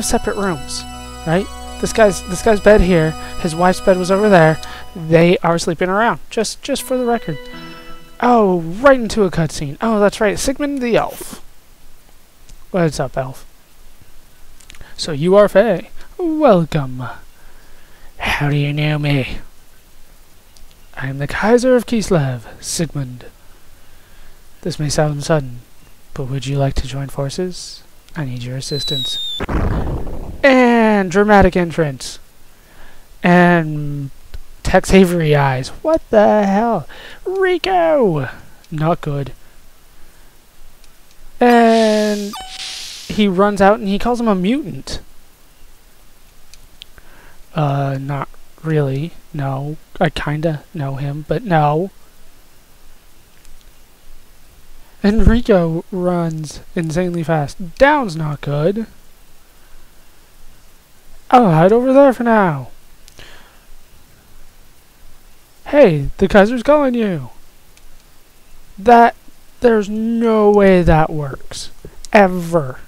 have separate rooms, right? This guy's this guy's bed here. His wife's bed was over there. They are sleeping around. Just just for the record. Oh, right into a cutscene. Oh, that's right. Sigmund the elf. What's up, elf? So you are Fei. Welcome. How do you know me? I am the Kaiser of Kislev, Sigmund. This may sound sudden, but would you like to join forces? I need your assistance. And dramatic entrance. And Tex Avery eyes. What the hell? Rico! Not good. And he runs out and he calls him a mutant. Uh, not really. No. I kinda know him, but no. Enrico runs insanely fast. Down's not good. I'll hide over there for now. Hey, the Kaiser's calling you. That, there's no way that works. Ever.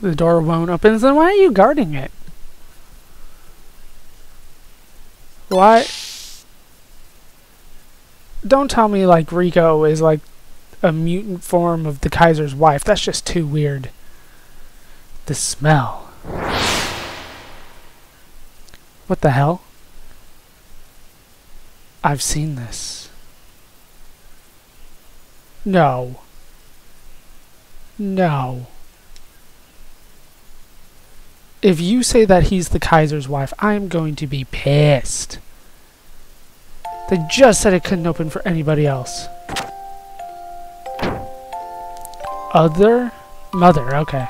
The door won't open, then why are you guarding it? Why? Don't tell me like Rico is like a mutant form of the Kaiser's wife. That's just too weird. The smell. What the hell? I've seen this. No. No. If you say that he's the Kaiser's wife, I'm going to be pissed. They just said it couldn't open for anybody else. Other? Mother, okay.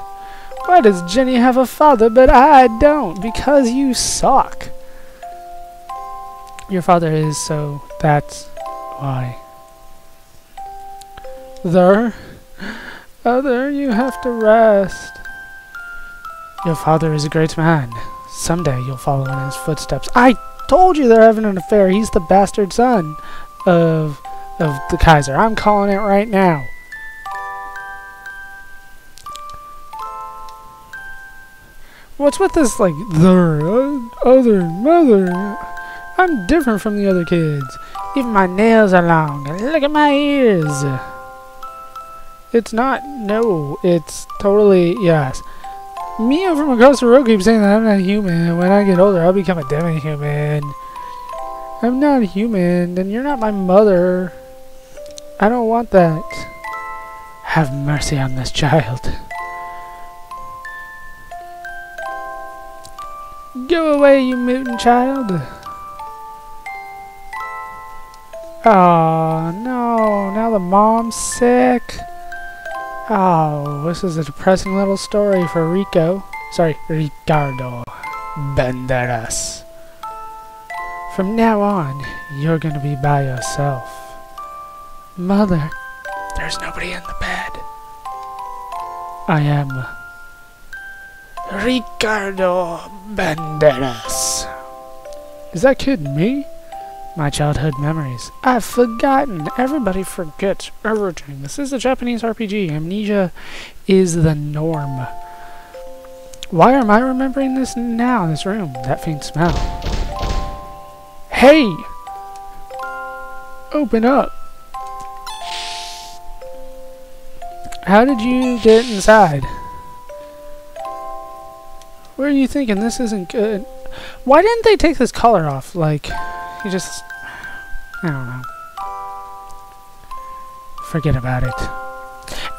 Why does Jenny have a father but I don't? Because you suck. Your father is, so that's why. There? Other, you have to rest. Your father is a great man. Someday you'll follow in his footsteps. I told you they're having an affair. He's the bastard son of of the Kaiser. I'm calling it right now. What's with this, like, the other mother? I'm different from the other kids. Even my nails are long. Look at my ears. It's not, no. It's totally, yes. Mia from across the road keeps saying that I'm not human. When I get older, I'll become a demi-human. I'm not human, and you're not my mother. I don't want that. Have mercy on this child. Go away, you mutant child. Oh, no. Now the mom's sick. Oh, this is a depressing little story for Rico. Sorry, Ricardo Banderas. From now on, you're gonna be by yourself. Mother, there's nobody in the bed. I am Ricardo Banderas. Is that kid me? My childhood memories. I've forgotten. Everybody forgets everything. This is a Japanese RPG. Amnesia is the norm. Why am I remembering this now, this room? That faint smell. Hey! Open up. How did you get inside? What are you thinking? This isn't good. Why didn't they take this color off? Like... He just... I don't know. Forget about it.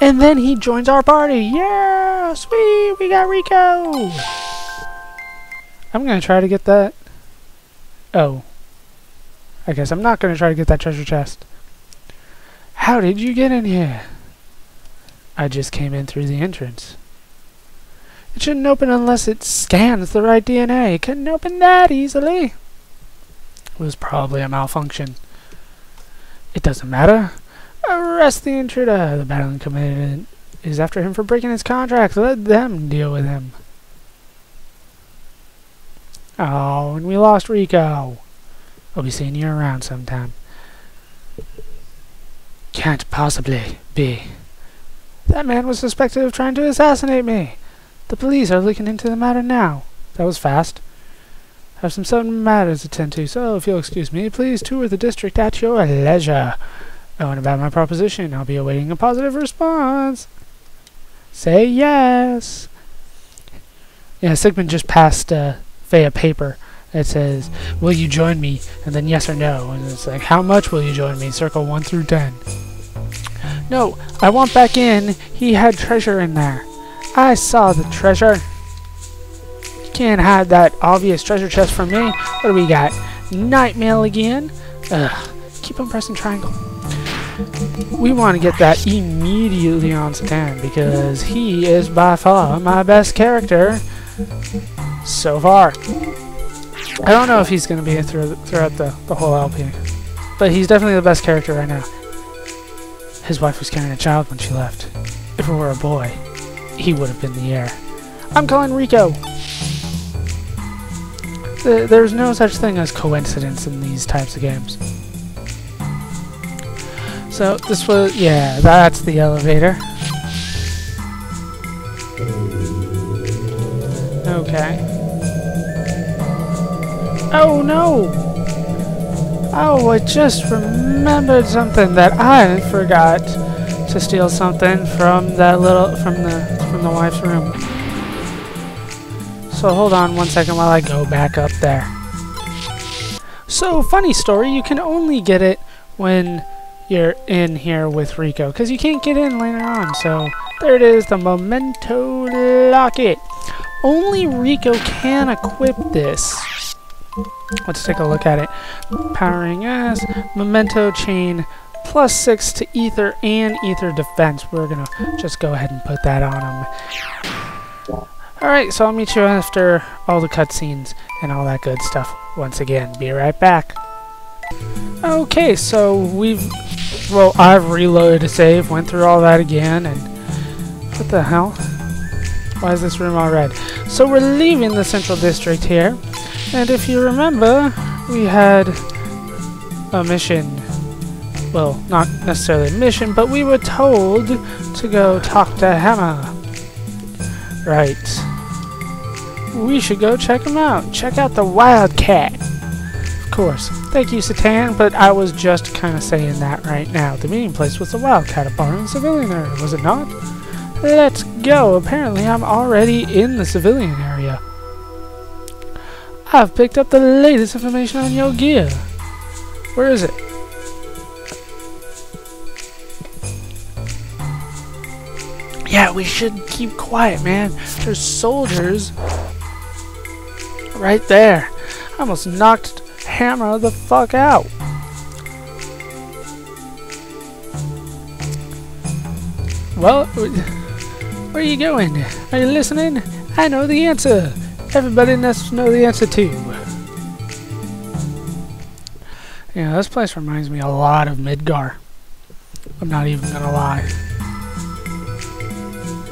And then he joins our party! Yeah! Sweet! We got Rico! I'm gonna try to get that... Oh. I guess I'm not gonna try to get that treasure chest. How did you get in here? I just came in through the entrance. It shouldn't open unless it scans the right DNA. It couldn't open that easily was probably a malfunction. It doesn't matter. Arrest the intruder. The battling committee is after him for breaking his contract. Let them deal with him. Oh, and we lost Rico. I'll be seeing you around sometime. Can't possibly be. That man was suspected of trying to assassinate me. The police are looking into the matter now. That was fast. Have some sudden matters to attend to, so if you'll excuse me, please tour the district at your leisure. And about my proposition, I'll be awaiting a positive response. Say yes. Yeah, Sigmund just passed uh, Fei a paper that says, Will you join me? And then yes or no. And it's like, How much will you join me? Circle 1 through 10. No, I want back in. He had treasure in there. I saw the treasure. Can't hide that obvious treasure chest from me. What do we got? Night mail again? Ugh. Keep on pressing triangle. We want to get that immediately on Citan because he is by far my best character so far. I don't know if he's going to be through, throughout the, the whole LP, but he's definitely the best character right now. His wife was carrying a child when she left. If it were a boy, he would have been the heir. I'm calling Rico! The, there's no such thing as coincidence in these types of games. So, this was, yeah, that's the elevator. Okay. Oh no! Oh, I just remembered something that I forgot to steal something from that little from the from the wife's room. So hold on one second while I go back up there. So funny story, you can only get it when you're in here with Rico because you can't get in later on. So there it is, the Memento Locket. Only Rico can equip this. Let's take a look at it. Powering as Memento Chain plus 6 to Ether and Ether Defense. We're going to just go ahead and put that on him. Alright, so I'll meet you after all the cutscenes and all that good stuff. Once again, be right back. Okay, so we've... Well, I've reloaded a save, went through all that again, and... What the hell? Why is this room all red? So we're leaving the Central District here. And if you remember, we had a mission. Well, not necessarily a mission, but we were told to go talk to Hammer. Right. We should go check him out. Check out the Wildcat. Of course. Thank you, Citan, but I was just kind of saying that right now. The meeting place was the Wildcat, a bar in the civilian area, was it not? Let's go. Apparently I'm already in the civilian area. I've picked up the latest information on your gear. Where is it? Yeah, we should keep quiet, man. There's soldiers right there. I almost knocked Hammer the fuck out. Well, where are you going? Are you listening? I know the answer. Everybody to know the answer too. Yeah, this place reminds me a lot of Midgar. I'm not even gonna lie.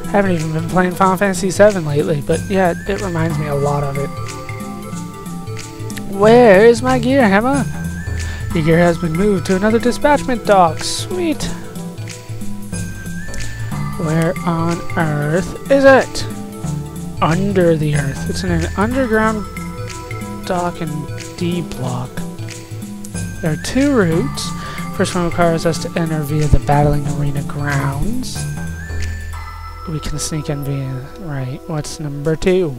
I haven't even been playing Final Fantasy VII lately, but yeah, it reminds me a lot of it. Where is my gear, Hammer? Your gear has been moved to another dispatchment dock. Sweet. Where on earth is it? Under the earth. It's in an underground dock in D block. There are two routes. First one requires us to enter via the battling arena grounds. We can sneak in via... Right, what's number two?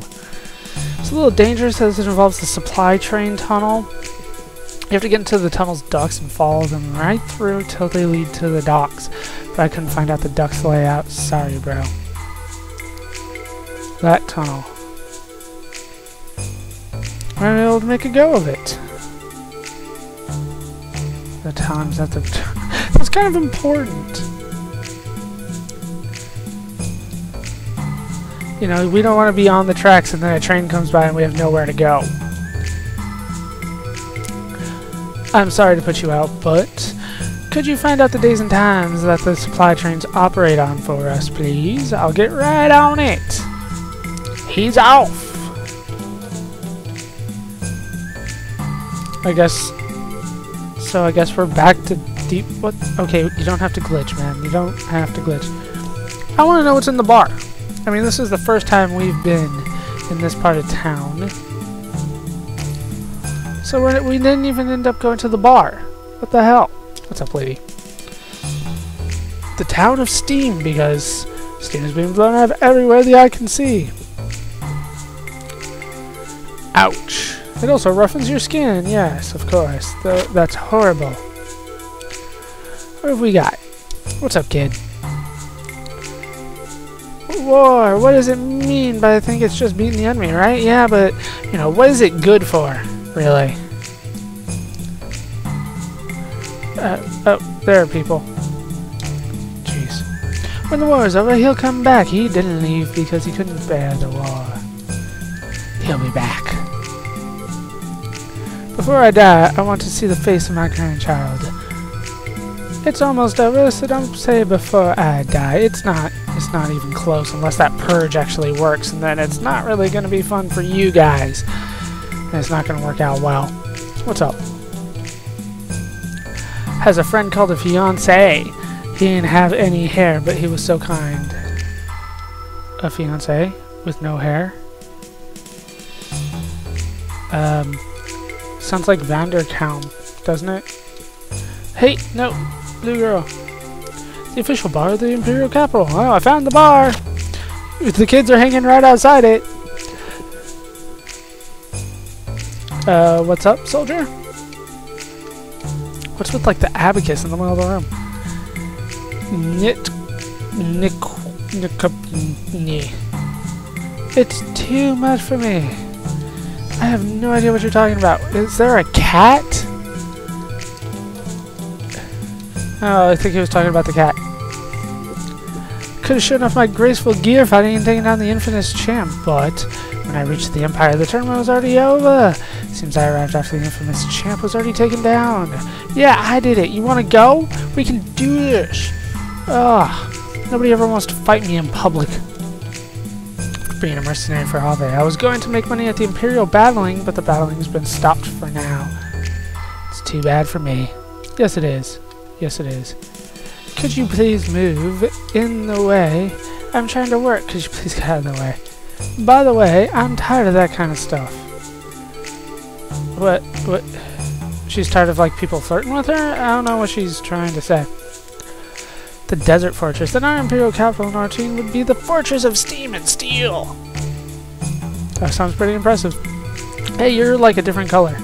It's a little dangerous as it involves the supply train tunnel. You have to get into the tunnel's ducts and follow them right through till they lead to the docks. But I couldn't find out the ducts layout. Sorry, bro. That tunnel. I'm able to make a go of it. The times that the... That's kind of important. You know, we don't want to be on the tracks and then a train comes by and we have nowhere to go. I'm sorry to put you out, but could you find out the days and times that the supply trains operate on for us, please? I'll get right on it. He's off. I guess... So I guess we're back to deep... What? Okay, you don't have to glitch, man. You don't have to glitch. I want to know what's in the bar. I mean, this is the first time we've been in this part of town. So we're, we didn't even end up going to the bar. What the hell? What's up, lady? The town of Steam, because steam is being blown out everywhere the eye can see. Ouch. It also roughens your skin, yes, of course. Th that's horrible. What have we got? What's up, kid? War, what does it mean? But I think it's just beating the enemy, right? Yeah, but, you know, what is it good for, really? Uh, oh, there are people. Jeez. When the war is over, he'll come back. He didn't leave because he couldn't bear the war. He'll be back. Before I die, I want to see the face of my grandchild. It's almost over, so don't say before I die. It's not. It's not even close unless that purge actually works, and then it's not really going to be fun for you guys. And it's not going to work out well. What's up? Has a friend called a fiance. He didn't have any hair, but he was so kind. A fiance with no hair? Um, sounds like Vanderkaum, doesn't it? Hey, no, blue girl. The official bar of the Imperial Capital. Oh, I found the bar. The kids are hanging right outside it. Uh, what's up, soldier? What's with like the abacus in the middle of the room? Nit, nick, nick, It's too much for me. I have no idea what you're talking about. Is there a cat? Oh, I think he was talking about the cat. Could have shown off my graceful gear fighting and taking down the infamous champ, but when I reached the Empire, the tournament was already over. Seems I arrived after the infamous champ was already taken down. Yeah, I did it. You want to go? We can do this. Ugh. Nobody ever wants to fight me in public. Being a mercenary for Aveh. I was going to make money at the Imperial battling, but the battling's been stopped for now. It's too bad for me. Yes, it is. Yes, it is. Could you please move in the way? I'm trying to work. Could you please get out of the way? By the way, I'm tired of that kind of stuff. What? What? She's tired of, like, people flirting with her? I don't know what she's trying to say. The Desert Fortress. Then our Imperial capital in our team would be the Fortress of Steam and Steel. That sounds pretty impressive. Hey, you're, like, a different color.